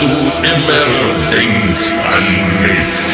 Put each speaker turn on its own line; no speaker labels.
du immer denkst an mich.